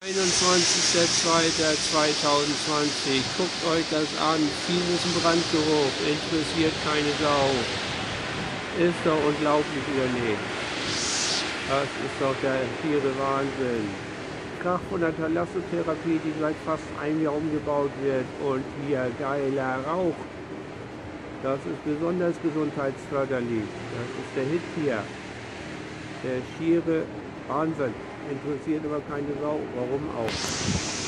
21.02.2020. Guckt euch das an. Fieses Brandgeruch. Interessiert keine Sau. Ist doch unglaublich, nicht? Das ist doch der schiere Wahnsinn. Krach von der Thalassotherapie, die seit fast einem Jahr umgebaut wird. Und hier geiler Rauch. Das ist besonders gesundheitsförderlich. Das ist der Hit hier. Der schiere Wahnsinn. Interessiert aber keine Sau. Warum auch?